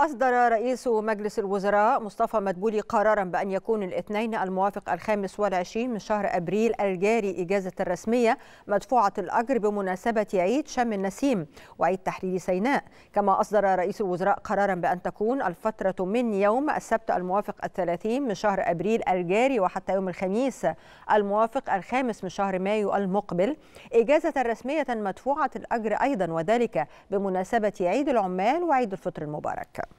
أصدر رئيس مجلس الوزراء مصطفى مدبولي قرارا بأن يكون الاثنين الموافق الخامس والعشرين من شهر أبريل الجاري إجازة رسمية مدفوعة الأجر بمناسبة عيد شم النسيم وعيد تحرير سيناء. كما أصدر رئيس الوزراء قرارا بأن تكون الفترة من يوم السبت الموافق الثلاثين من شهر أبريل الجاري وحتى يوم الخميس الموافق الخامس من شهر مايو المقبل إجازة رسمية مدفوعة الأجر أيضا وذلك بمناسبة عيد العمال وعيد الفطر المبارك.